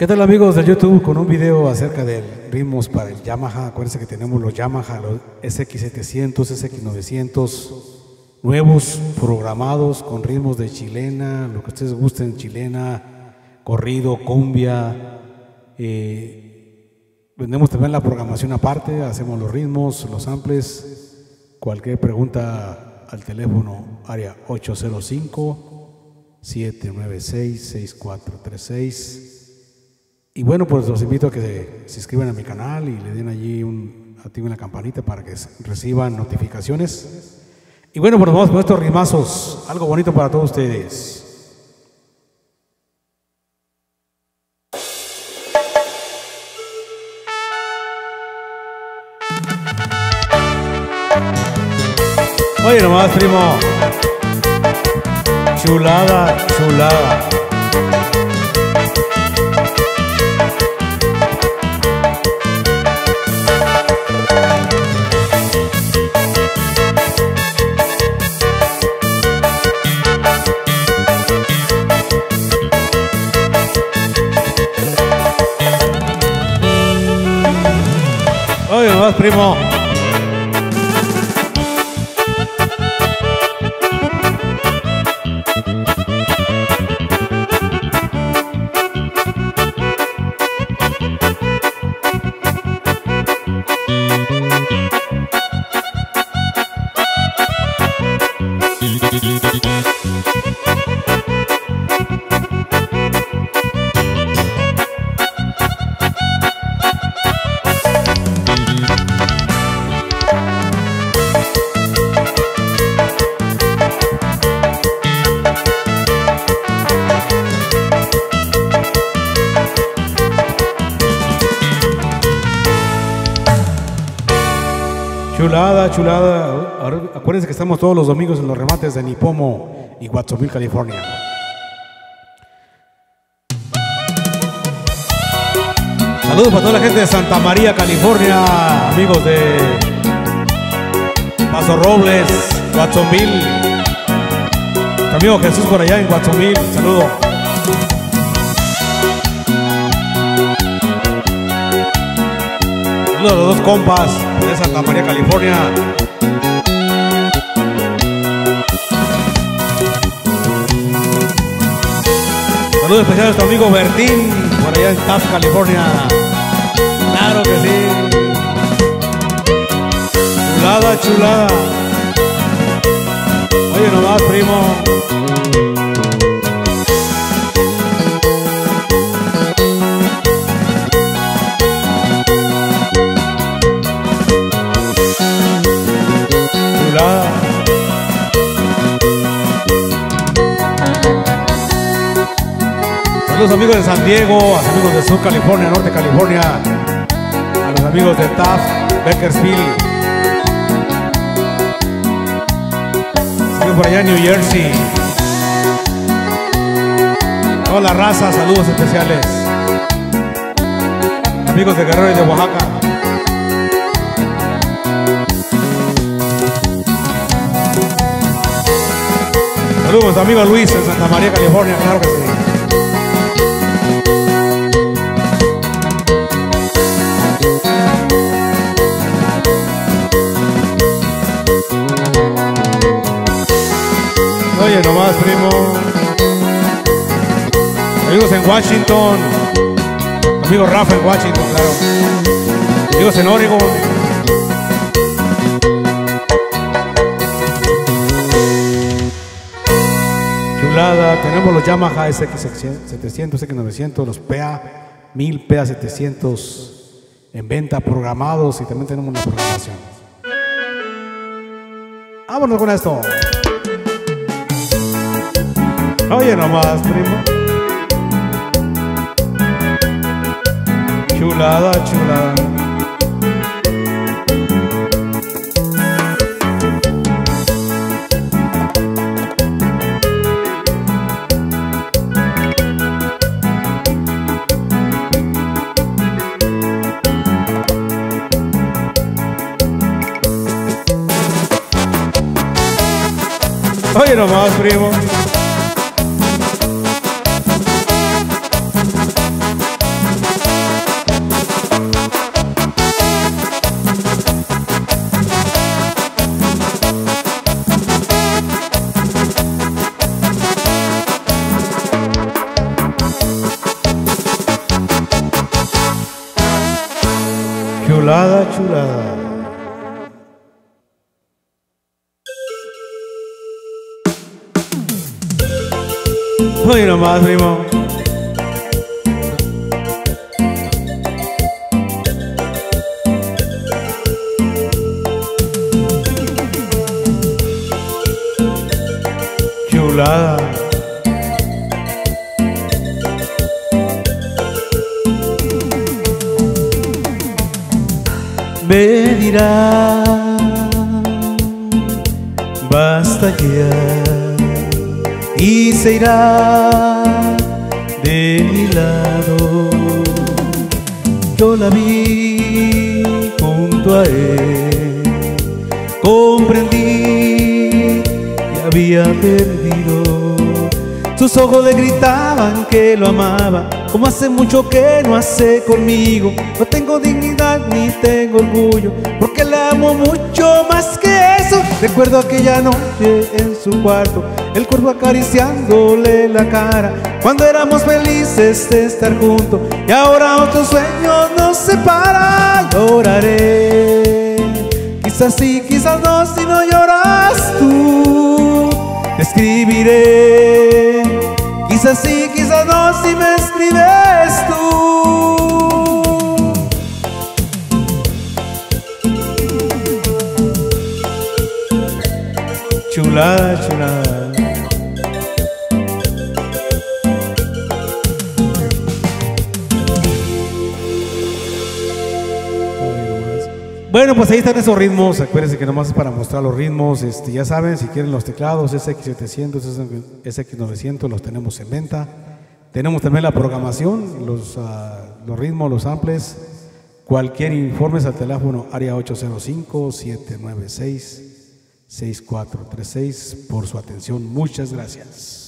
¿Qué tal amigos de YouTube? Con un video acerca de ritmos para el Yamaha. Acuérdense que tenemos los Yamaha, los SX700, SX900, nuevos programados con ritmos de chilena, lo que ustedes gusten, chilena, corrido, cumbia. Eh, vendemos también la programación aparte, hacemos los ritmos, los samples. Cualquier pregunta al teléfono área 805 796 6436 y bueno, pues los invito a que se inscriban a mi canal y le den allí un activen la campanita para que reciban notificaciones. Y bueno, pues vamos con estos rimazos, algo bonito para todos ustedes. Oye nomás, primo. Chulada, chulada. Primo. Chulada, chulada. Acuérdense que estamos todos los domingos en los remates de Nipomo y Watsonville, California. Saludos para toda la gente de Santa María, California, amigos de Paso Robles, Watsonville. amigo Jesús por allá en Watsonville, saludo. Saludos a los dos compas de Santa María, California. Saludos especiales a nuestro amigo Bertín, por allá en Taft, California. Claro que sí. Chulada, chulada. Oye nomás, primo. Los amigos de San Diego, a los amigos de Sur California, Norte California, a los amigos de Taft, Bakersfield, por allá New Jersey. Toda la raza, saludos especiales. Amigos de Guerrero y de Oaxaca. Saludos amigo Luis en Santa María, California, claro que sí. Primo. Amigos en Washington. Amigo Rafa en Washington, claro. Amigos en Oregon. Tenemos los Yamaha SX700, X900, los PA 1000, PA 700 en venta, programados y también tenemos una programación. Vámonos con esto. Oye nomás, primo. Chulada, chulada. Oye nomás, primo. Chulada. Hoy nomás, primo. Me dirá, basta ya, y se irá de mi lado. Yo la vi junto a él, comprendí que había perdido. Sus ojos le gritaban que lo amaba, como hace mucho que no hace conmigo. No tengo dignidad ni tengo orgullo, porque la amo mucho más que eso. Recuerdo aquella noche en su cuarto, el cuerpo acariciándole la cara, cuando éramos felices de estar juntos. Y ahora otro sueño nos separa, lloraré. Quizás sí, quizás no, si no lloras tú, escribiré. Quizás sí, quizás no, si me escribes tú. Chulada, chulada. Bueno, pues ahí están esos ritmos. Acuérdense que nomás es para mostrar los ritmos. Este, ya saben, si quieren los teclados SX700, SX900, los tenemos en venta. Tenemos también la programación, los, ah, los ritmos, los samples. Cualquier informe es al teléfono área 805-796-6436 por su atención. Muchas gracias.